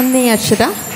Amém. Atirar?